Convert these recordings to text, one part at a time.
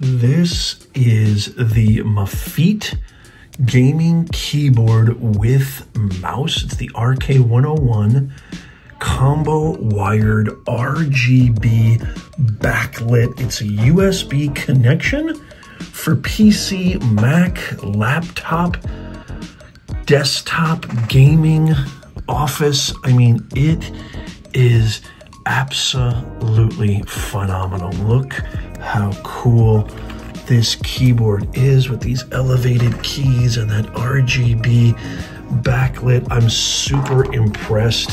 This is the Mafiti gaming keyboard with mouse. It's the RK101 combo wired RGB backlit. It's a USB connection for PC, Mac, laptop, desktop, gaming, office. I mean, it is absolutely phenomenal. Look how cool this keyboard is with these elevated keys and that RGB backlit. I'm super impressed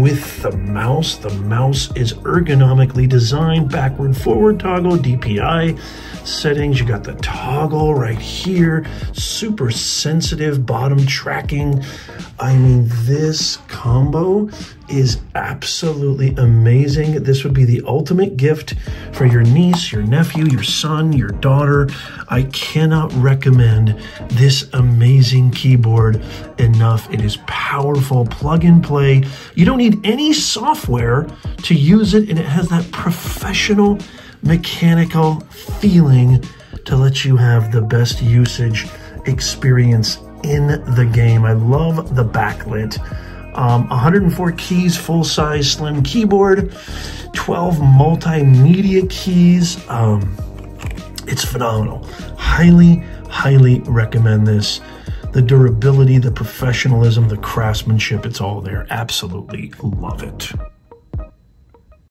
with the mouse. The mouse is ergonomically designed, backward, forward toggle, DPI settings. You got the toggle right here, super sensitive bottom tracking. I mean, this combo is absolutely amazing. This would be the ultimate gift for your niece, your nephew, your son, your daughter. I cannot recommend this amazing keyboard enough. It is powerful, plug and play. You don't need any software to use it, and it has that professional mechanical feeling to let you have the best usage experience in the game. I love the backlit. Um, 104 keys, full-size slim keyboard, 12 multimedia keys. Um, it's phenomenal. Highly, highly recommend this. The durability, the professionalism, the craftsmanship, it's all there. Absolutely love it.